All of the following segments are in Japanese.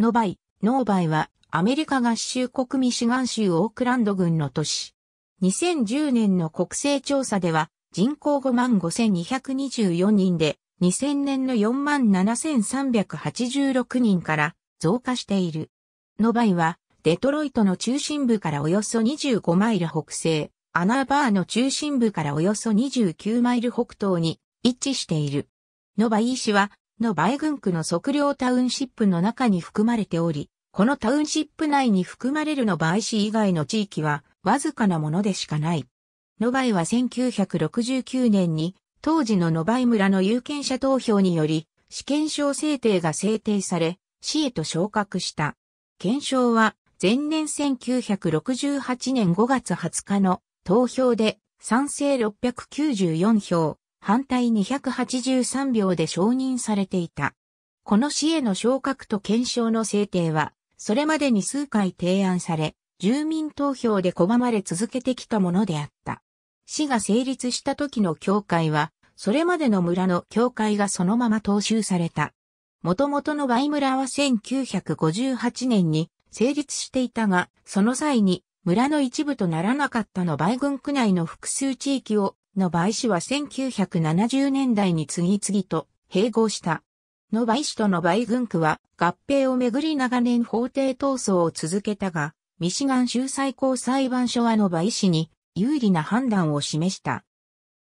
ノバイ、ノーバイはアメリカ合衆国ミシガン州オークランド郡の都市。2010年の国勢調査では人口55,224人で2000年の47,386人から増加している。ノバイはデトロイトの中心部からおよそ25マイル北西、アナーバーの中心部からおよそ29マイル北東に位置している。ノバイ市は、ノバイ郡区の測量タウンシップの中に含まれており、このタウンシップ内に含まれるノバイ市以外の地域は、わずかなものでしかない。ノバイは1969年に、当時のノバイ村の有権者投票により、市憲章制定が制定され、市へと昇格した。憲章は前年1968年5月20日の投票で賛成694票、反対283票で承認されていた。この市への昇格と検証の制定は、それまでに数回提案され、住民投票で拒まれ続けてきたものであった。市が成立した時の教会は、それまでの村の教会がそのまま踏襲された。元々のバイ村は1958年に成立していたが、その際に村の一部とならなかったの梅郡区内の複数地域を、の梅市は1970年代に次々と併合した。の梅市との梅郡区は合併をめぐり長年法廷闘争を続けたが、ミシガン州最高裁判所はの梅市に有利な判断を示した。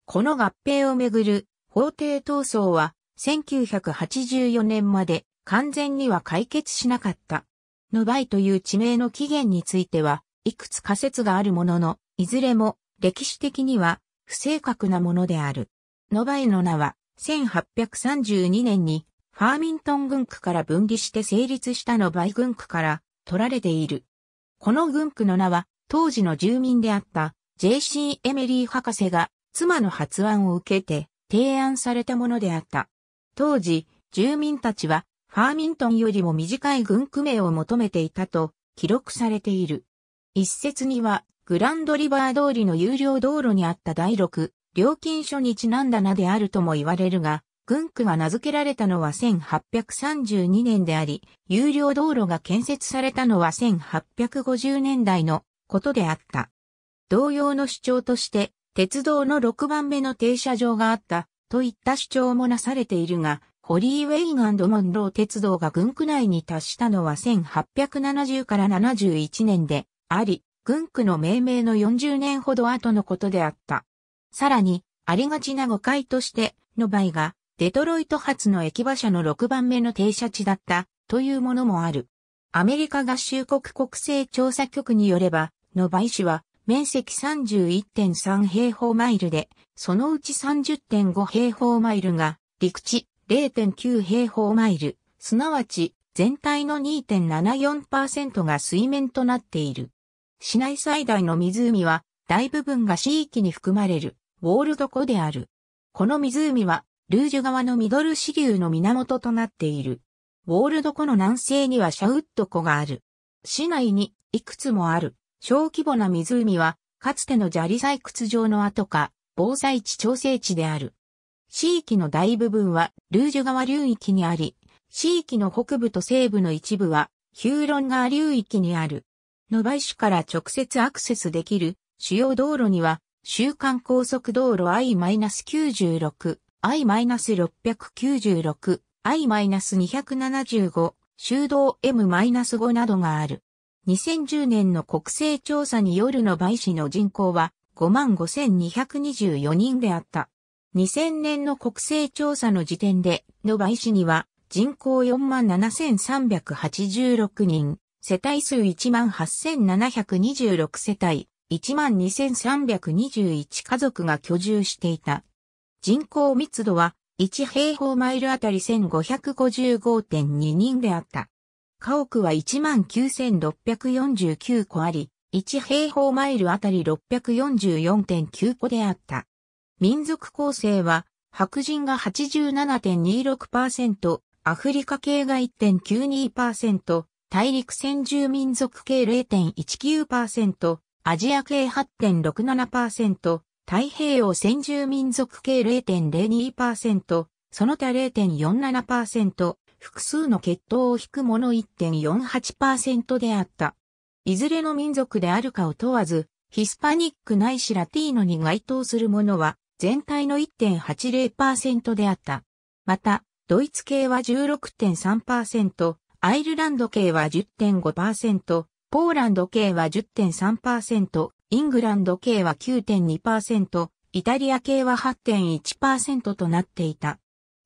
この合併をめぐる法廷闘争は1984年まで完全には解決しなかった。ノバイという地名の起源については、いくつ仮説があるものの、いずれも歴史的には不正確なものである。ノバイの名は、1832年にファーミントン軍区から分離して成立したノバイ軍区から取られている。この軍区の名は、当時の住民であった J.C. エメリー博士が妻の発案を受けて提案されたものであった。当時、住民たちはファーミントンよりも短い軍区名を求めていたと記録されている。一説には、グランドリバー通りの有料道路にあった第6、料金所にちなんだ名であるとも言われるが、軍区が名付けられたのは1832年であり、有料道路が建設されたのは1850年代のことであった。同様の主張として、鉄道の6番目の停車場があったといった主張もなされているが、ホリーウェインモンロー鉄道が軍区内に達したのは1870から71年であり、軍区の命名の40年ほど後のことであった。さらに、ありがちな誤解として、の場合が、デトロイト発の駅馬車の6番目の停車地だったというものもある。アメリカ合衆国国勢調査局によれば、ノバイ市は面積31.3平方マイルで、そのうち30.5平方マイルが陸地、0.9平方マイル、すなわち全体の2.74%が水面となっている。市内最大の湖は大部分が市域に含まれるウォールド湖である。この湖はルージュ川のミドル支流の源となっている。ウォールド湖の南西にはシャウッド湖がある。市内にいくつもある小規模な湖はかつての砂利採掘場の跡か防災地調整地である。地域の大部分はルージュ川流域にあり、地域の北部と西部の一部はヒューロン川流域にある。ノバイ市から直接アクセスできる主要道路には、週間高速道路 I-96、I-696、I-275、修道 M-5 などがある。2010年の国勢調査によるの倍市の人口は55,224人であった。2000年の国勢調査の時点で、ノバイ市には人口47,386人、世帯数18,726世帯、12,321家族が居住していた。人口密度は1平方マイルあたり1555.2人であった。家屋は19,649戸あり、1平方マイルあたり644.9戸であった。民族構成は、白人が87.26%、アフリカ系が1.92%、大陸先住民族系0.19%、アジア系8.67%、太平洋先住民族系0.02%、その他0.47%、複数の血統を引くもの1.48%であった。いずれの民族であるかを問わず、ヒスパニックないしラティーノに該当するものは全体の1.80%であった。また、ドイツ系は16.3%、アイルランド系は10.5%、ポーランド系は10.3%、イングランド系は9.2%、イタリア系は8.1%となっていた。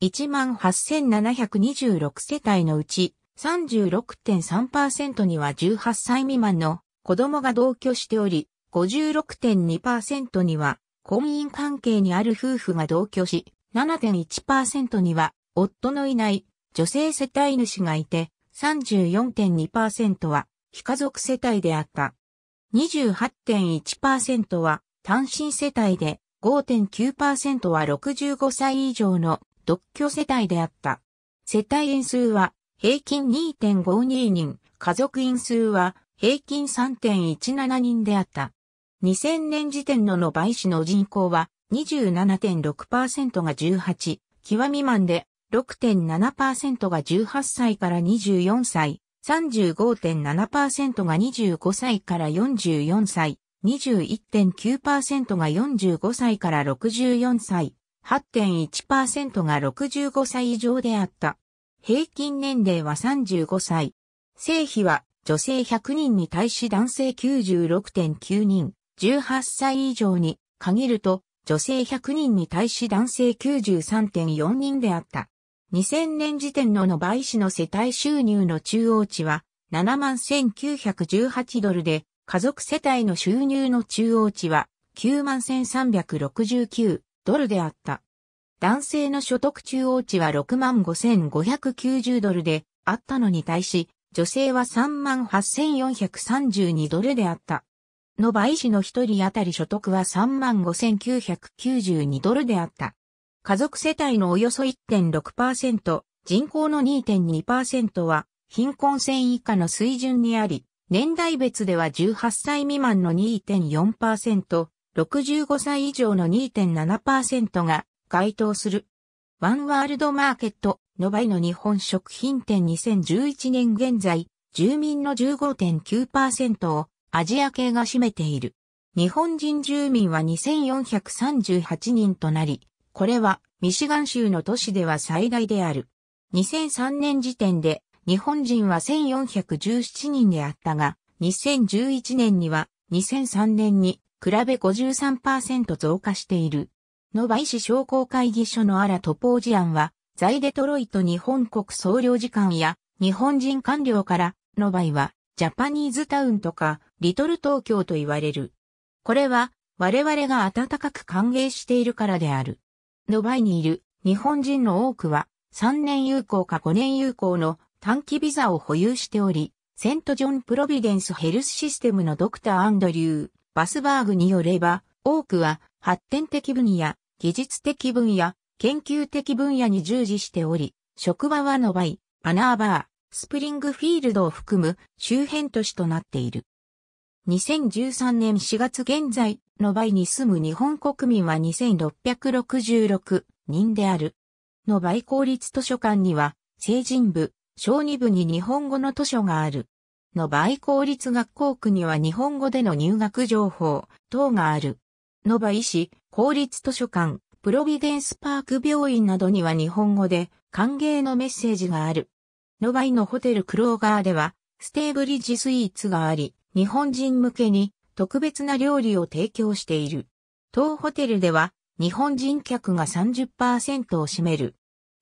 18,726世帯のうち36.3%には18歳未満の子供が同居しており、56.2%には婚姻関係にある夫婦が同居し、7.1%には夫のいない女性世帯主がいて、34.2%は非家族世帯であった。28.1%は単身世帯で5.9%は65歳以上の独居世帯であった。世帯員数は平均2.52人、家族員数は平均3.17人であった。2000年時点のの倍市の人口は27.6%が18、極未満で6.7%が18歳から24歳、35.7%が25歳から44歳、21.9%が45歳から64歳、8.1%が65歳以上であった。平均年齢は35歳。性比は女性100人に対し男性96.9人、18歳以上に限ると女性100人に対し男性93.4人であった。2000年時点のの倍市の世帯収入の中央値は71,918ドルで家族世帯の収入の中央値は91,369ドルであった。男性の所得中央値は65,590ドルであったのに対し、女性は38,432ドルであった。の倍市の一人当たり所得は35,992ドルであった。家族世帯のおよそ1.6%、人口の2.2%は貧困線以下の水準にあり、年代別では18歳未満の2.4%、65歳以上の2.7%が該当する。ワンワールドマーケットの倍の日本食品店2011年現在、住民の15.9%をアジア系が占めている。日本人住民は2438人となり、これはミシガン州の都市では最大である。2003年時点で日本人は1417人であったが、2011年には2003年に比べ53%増加している。ノバイ市商工会議所のアラトポージアンは、在デトロイト日本国総領事館や日本人官僚からノバイはジャパニーズタウンとかリトル東京と言われる。これは我々が温かく歓迎しているからである。ノバイにいる日本人の多くは3年有効か5年有効の短期ビザを保有しており、セントジョンプロビデンスヘルスシステムのドクターアンドリュー・バスバーグによれば、多くは発展的分野、技術的分野、研究的分野に従事しており、職場はノバイ、アナーバー、スプリングフィールドを含む周辺都市となっている。2013年4月現在、ノバイに住む日本国民は2666人である。ノバイ公立図書館には、成人部、小児部に日本語の図書がある。の倍公立学校区には日本語での入学情報等がある。の倍市公立図書館、プロビデンスパーク病院などには日本語で歓迎のメッセージがある。の倍のホテルクローガーではステーブリッジスイーツがあり、日本人向けに特別な料理を提供している。当ホテルでは日本人客が30%を占める。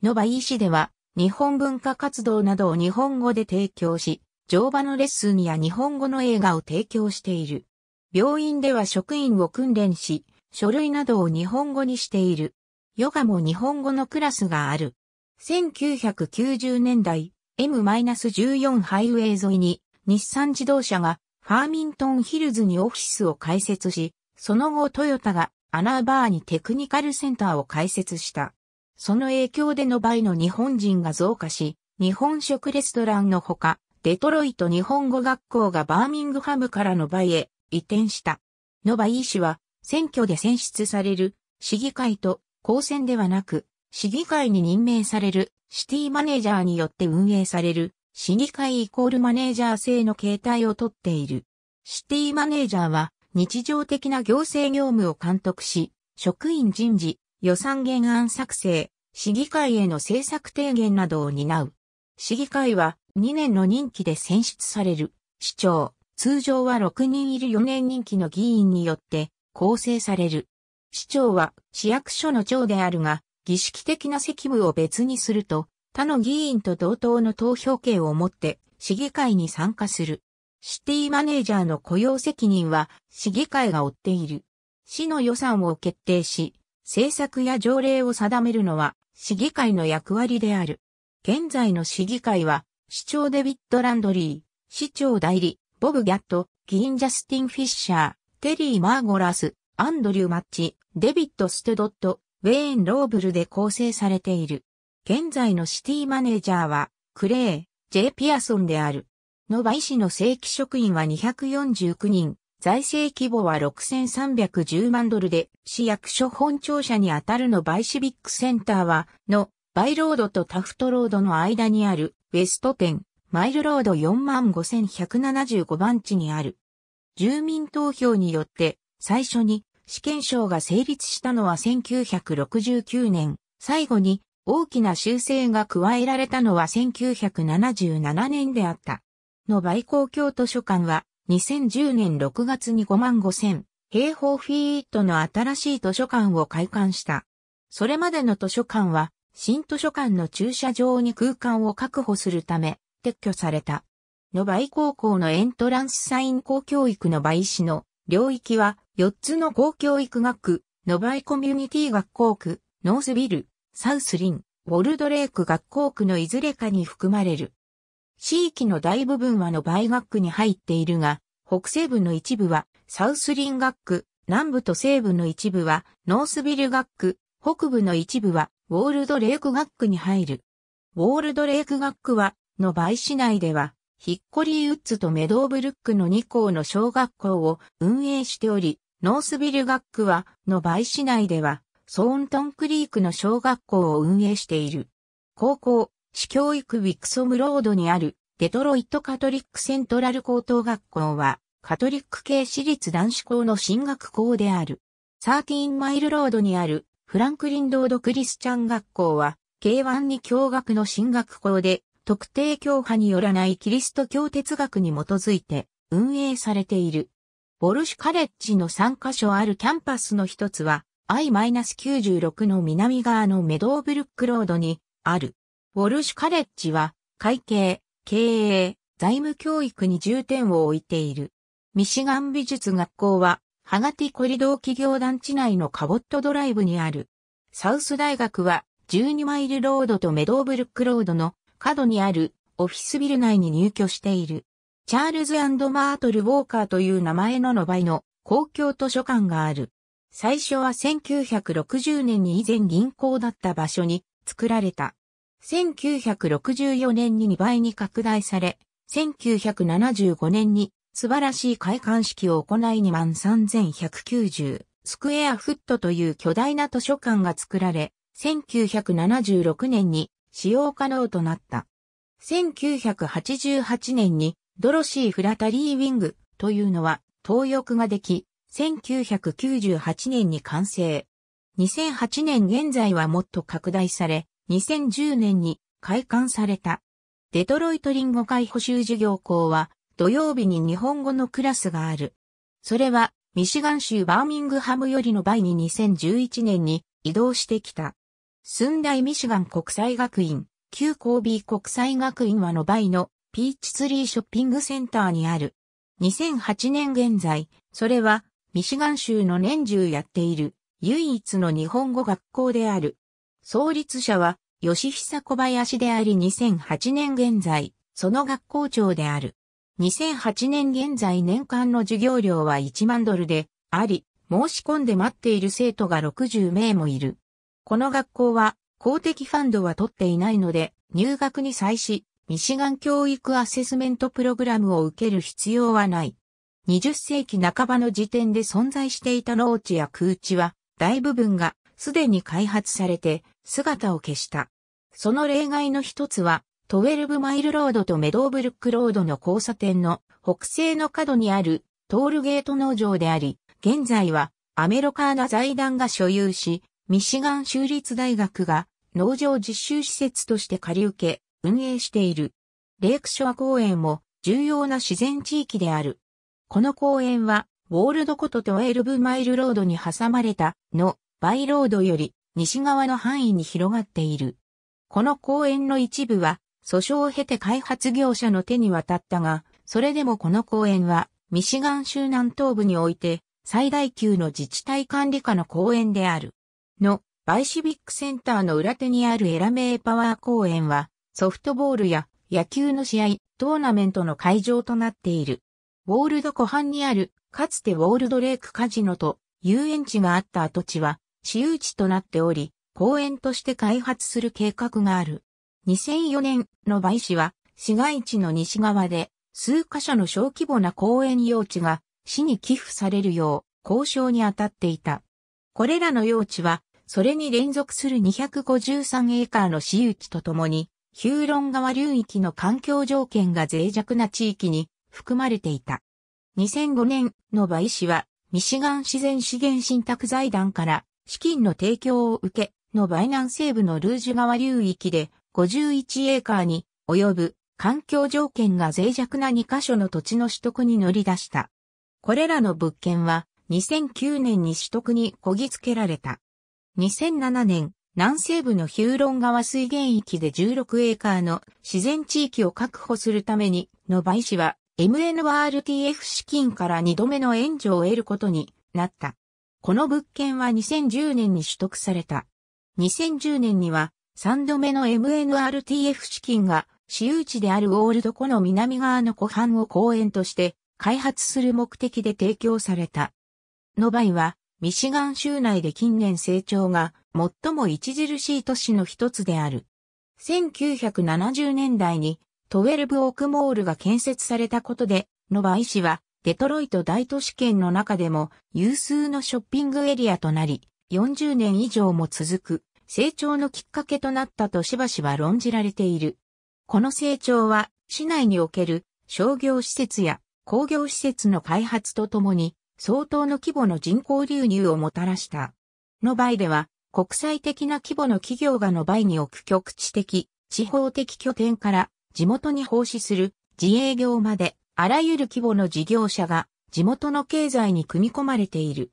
ノバイ市では日本文化活動などを日本語で提供し、乗馬のレッスンや日本語の映画を提供している。病院では職員を訓練し、書類などを日本語にしている。ヨガも日本語のクラスがある。1990年代、M-14 ハイウェイ沿いに日産自動車がファーミントンヒルズにオフィスを開設し、その後トヨタがアナーバーにテクニカルセンターを開設した。その影響での倍の日本人が増加し、日本食レストランのほか、デトロイト日本語学校がバーミングハムからの倍へ移転した。ノバイー氏は選挙で選出される市議会と公選ではなく市議会に任命されるシティマネージャーによって運営される市議会イコールマネージャー制の形態をとっている。シティマネージャーは日常的な行政業務を監督し、職員人事、予算原案作成、市議会への政策提言などを担う。市議会は2年の任期で選出される。市長、通常は6人いる4年任期の議員によって構成される。市長は市役所の長であるが、儀式的な責務を別にすると、他の議員と同等の投票権を持って市議会に参加する。シティマネージャーの雇用責任は市議会が負っている。市の予算を決定し、政策や条例を定めるのは市議会の役割である。現在の市議会は、市長デビッド・ランドリー、市長代理、ボブ・ギャット、議員ジャスティン・フィッシャー、テリー・マーゴラス、アンドリュー・マッチ、デビッド・ステドット、ウェーン・ローブルで構成されている。現在のシティマネージャーは、クレイ・ジェイ・ピアソンである。ノバイ市の正規職員は249人、財政規模は6310万ドルで、市役所本庁舎にあたるノバイシビックセンターは、ノバイロードとタフトロードの間にある、ウェストテン、マイルロード45,175番地にある。住民投票によって、最初に試験証が成立したのは1969年、最後に大きな修正が加えられたのは1977年であった。の倍公共図書館は2010年6月に5万5千平方フィートの新しい図書館を開館した。それまでの図書館は新図書館の駐車場に空間を確保するため撤去された。の倍高校のエントランスサイン公教育の倍市の領域は4つの公教育学区、ノバイコミュニティ学校区、ノースビル、サウスリン、ウォルドレーク学校区のいずれかに含まれる。地域の大部分はの倍学区に入っているが、北西部の一部はサウスリン学区、南部と西部の一部はノースビル学区、北部の一部はウォールドレーク学区に入る。ウォールドレーク学区は、の倍市内では、ヒッコリーウッズとメドーブルックの2校の小学校を運営しており、ノースビル学区は、の倍市内では、ソーントンクリークの小学校を運営している。高校、市教育ウィクソムロードにあるデトロイトカトリックセントラル高等学校はカトリック系私立男子校の進学校である。サーティーンマイルロードにあるフランクリンロードクリスチャン学校は K1 に教学の進学校で特定教派によらないキリスト教哲学に基づいて運営されている。ボルシュカレッジの3カ所あるキャンパスの一つは I-96 の南側のメドーブルックロードにある。ウォルシュカレッジは会計、経営、財務教育に重点を置いている。ミシガン美術学校はハガティコリドー企業団地内のカボットドライブにある。サウス大学は12マイルロードとメドーブルックロードの角にあるオフィスビル内に入居している。チャールズマートル・ウォーカーという名前のの倍の公共図書館がある。最初は1960年に以前銀行だった場所に作られた。1964年に2倍に拡大され、1975年に素晴らしい開館式を行い23,190スクエアフットという巨大な図書館が作られ、1976年に使用可能となった。1988年にドロシー・フラタリー・ウィングというのは登浴ができ、1998年に完成。2008年現在はもっと拡大され、2010年に開館された。デトロイトリンゴ会補修事業校は土曜日に日本語のクラスがある。それはミシガン州バーミングハムよりの倍に2011年に移動してきた。寸大ミシガン国際学院、旧神戸国際学院はの倍のピーチツリーショッピングセンターにある。2008年現在、それはミシガン州の年中やっている唯一の日本語学校である。創立者は吉久小林であり2008年現在、その学校長である。2008年現在年間の授業料は1万ドルであり、申し込んで待っている生徒が60名もいる。この学校は公的ファンドは取っていないので、入学に際し、ミシガン教育アセスメントプログラムを受ける必要はない。20世紀半ばの時点で存在していた農地や空地は、大部分がすでに開発されて姿を消した。その例外の一つは、トウェルブマイルロードとメドーブルックロードの交差点の北西の角にあるトールゲート農場であり、現在はアメロカーナ財団が所有し、ミシガン州立大学が農場実習施設として借り受け、運営している。レイクショア公園も重要な自然地域である。この公園は、ウォールドコトとエルブマイルロードに挟まれたのバイロードより西側の範囲に広がっている。この公園の一部は訴訟を経て開発業者の手に渡ったが、それでもこの公園はミシガン州南東部において最大級の自治体管理下の公園である。のバイシビックセンターの裏手にあるエラメーパワー公園はソフトボールや野球の試合、トーナメントの会場となっている。ウォールド湖畔にあるかつてウォールドレイクカジノと遊園地があった跡地は私有地となっており、公園として開発する計画がある。2004年の倍市は市街地の西側で数カ所の小規模な公園用地が市に寄付されるよう交渉に当たっていた。これらの用地はそれに連続する253エーカーの私有地とともにヒューロン川流域の環境条件が脆弱な地域に含まれていた。2005年の倍市はミシガン自然資源信託財団から資金の提供を受け、のバイ南西部のルージュ川流域で51エーカーに及ぶ環境条件が脆弱な2カ所の土地の取得に乗り出した。これらの物件は2009年に取得にこぎつけられた。2007年、南西部のヒューロン川水源域で16エーカーの自然地域を確保するために、の倍市は MNRTF 資金から2度目の援助を得ることになった。この物件は2010年に取得された。2010年には3度目の MNRTF 資金が私有地であるオールド湖の南側の湖畔を公園として開発する目的で提供された。ノバイはミシガン州内で近年成長が最も著しい都市の一つである。1970年代にトウェルブオークモールが建設されたことで、ノバイ市はデトロイト大都市圏の中でも有数のショッピングエリアとなり、40年以上も続く成長のきっかけとなったとしばしば論じられている。この成長は市内における商業施設や工業施設の開発とともに相当の規模の人口流入をもたらした。ノバイでは国際的な規模の企業がノバイに置く局地的、地方的拠点から地元に奉仕する自営業まであらゆる規模の事業者が地元の経済に組み込まれている。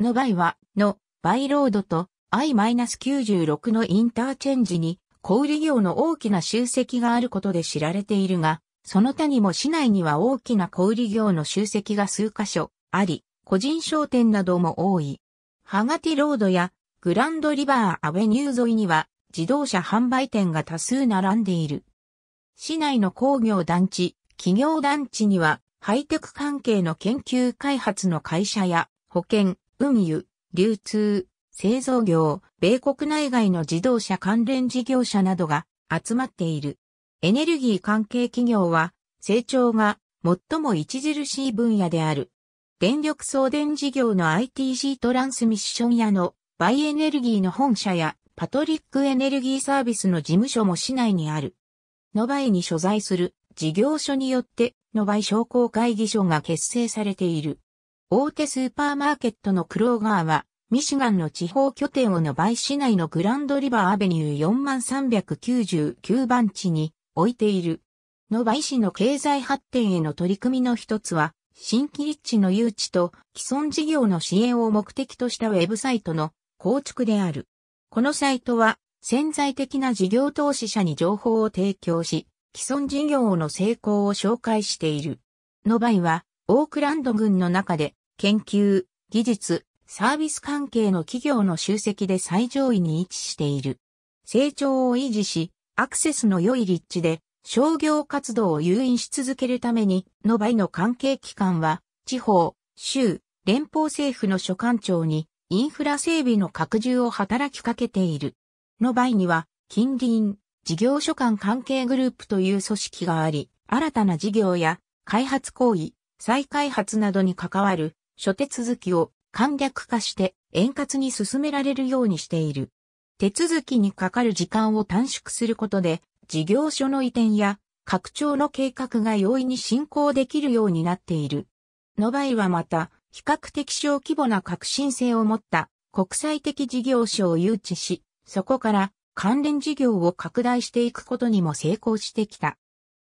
ノバイは、の、バイロードと I-96 のインターチェンジに小売業の大きな集積があることで知られているが、その他にも市内には大きな小売業の集積が数カ所あり、個人商店なども多い。ハガティロードやグランドリバーアベニュー沿いには自動車販売店が多数並んでいる。市内の工業団地、企業団地にはハイテク関係の研究開発の会社や保険、運輸、流通、製造業、米国内外の自動車関連事業者などが集まっている。エネルギー関係企業は成長が最も著しい分野である。電力送電事業の ITC トランスミッションやノバイエネルギーの本社やパトリックエネルギーサービスの事務所も市内にある。ノバイに所在する事業所によってノバイ商工会議所が結成されている。大手スーパーマーケットのクローガーはミシガンの地方拠点をノバイ市内のグランドリバーアベニュー4399番地に置いている。ノバイ市の経済発展への取り組みの一つは、新規立地の誘致と既存事業の支援を目的としたウェブサイトの構築である。このサイトは潜在的な事業投資者に情報を提供し、既存事業の成功を紹介している。ノバイはオークランド郡の中で研究、技術、サービス関係の企業の集積で最上位に位置している。成長を維持し、アクセスの良い立地で商業活動を誘引し続けるために、ノバイの関係機関は、地方、州、連邦政府の所管庁にインフラ整備の拡充を働きかけている。ノバイには、近隣、事業所管関係グループという組織があり、新たな事業や開発行為、再開発などに関わる諸手続きを簡略化して円滑に進められるようにしている。手続きにかかる時間を短縮することで、事業所の移転や拡張の計画が容易に進行できるようになっている。ノバイはまた、比較的小規模な革新性を持った国際的事業所を誘致し、そこから関連事業を拡大していくことにも成功してきた。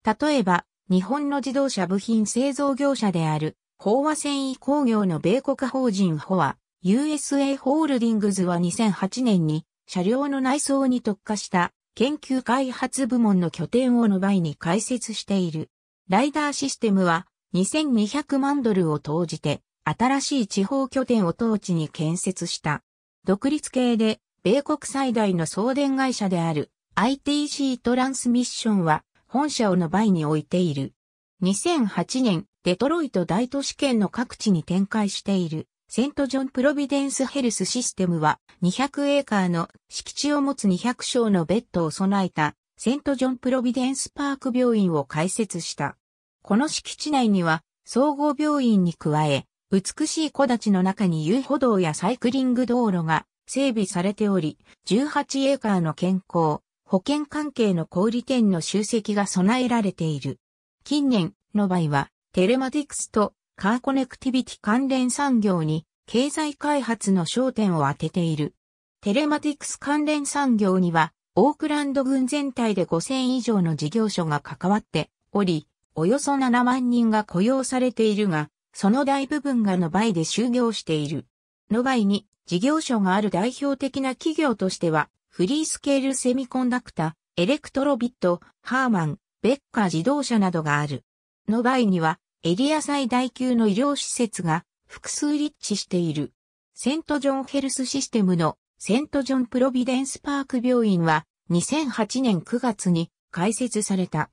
例えば、日本の自動車部品製造業者である、飽和繊維工業の米国法人フォア、USA ホールディングズは2008年に車両の内装に特化した研究開発部門の拠点をノバイに開設している。ライダーシステムは2200万ドルを投じて新しい地方拠点を当地に建設した。独立系で米国最大の送電会社である ITC トランスミッションは本社をノバイに置いている。2008年、デトロイト大都市圏の各地に展開しているセントジョンプロビデンスヘルスシステムは200エーカーの敷地を持つ200床のベッドを備えたセントジョンプロビデンスパーク病院を開設した。この敷地内には総合病院に加え、美しい木立の中に遊歩道やサイクリング道路が整備されており、18エーカーの健康、保健関係の小売店の集積が備えられている。近年、ノバイはテレマティクスとカーコネクティビティ関連産業に経済開発の焦点を当てている。テレマティクス関連産業には、オークランド軍全体で5000以上の事業所が関わっており、およそ7万人が雇用されているが、その大部分がノバイで就業している。ノバイに事業所がある代表的な企業としては、フリースケールセミコンダクタ、エレクトロビット、ハーマン、ベッカー自動車などがある。ノバイにはエリア最大級の医療施設が複数立地している。セントジョンヘルスシステムのセントジョンプロビデンスパーク病院は2008年9月に開設された。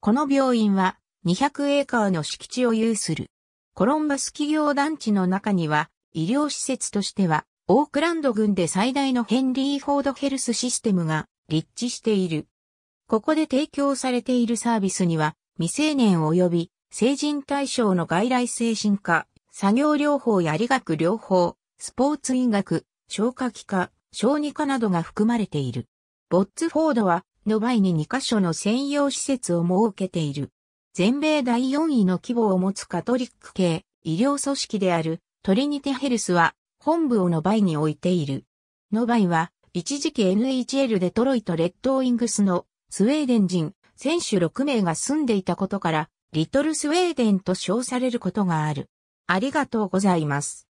この病院は200エーカーの敷地を有する。コロンバス企業団地の中には医療施設としてはオークランド郡で最大のヘンリー・フォードヘルスシステムが立地している。ここで提供されているサービスには未成年及び成人対象の外来精神科、作業療法や理学療法、スポーツ医学、消化器科、小児科などが含まれている。ボッツフォードは、ノバイに2カ所の専用施設を設けている。全米第4位の規模を持つカトリック系医療組織である Trinity Health は本部をノバイに置いている。ノバイは一時期 NHL デトロイトレッドウィングスのスウェーデン人選手6名が住んでいたことから Little Sweden と称されることがある。ありがとうございます。